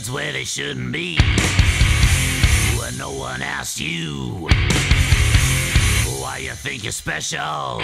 words where they shouldn't be. When no one asked you why you think you're special.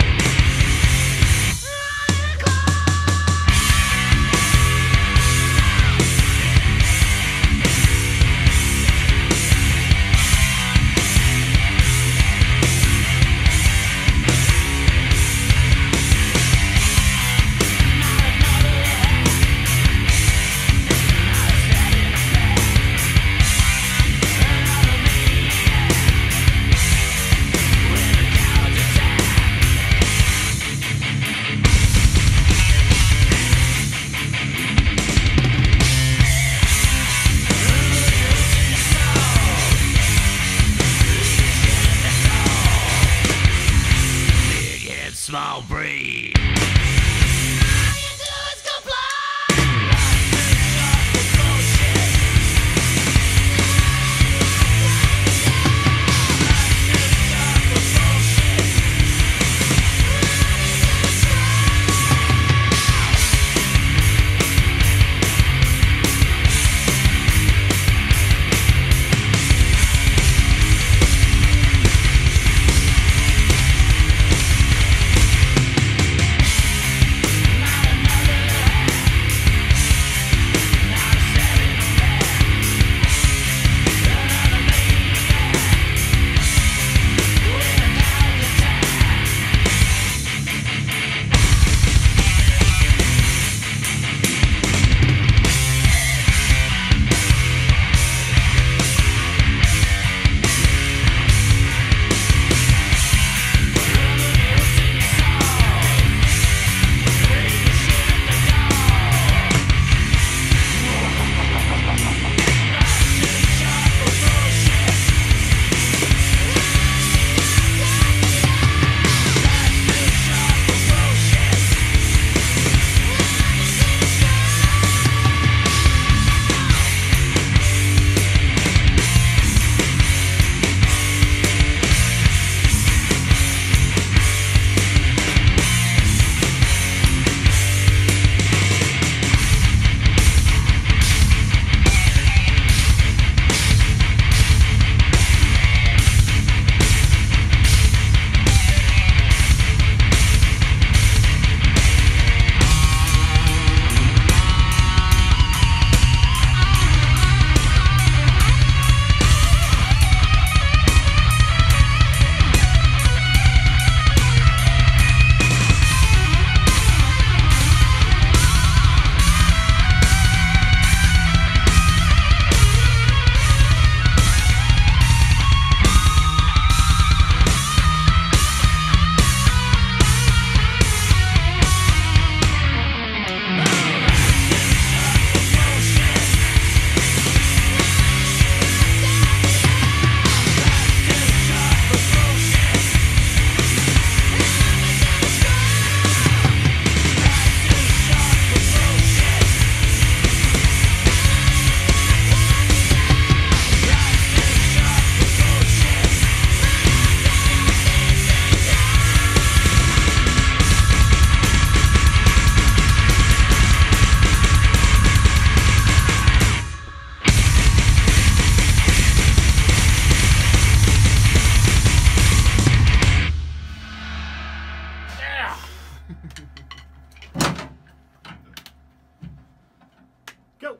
Small brain. Go.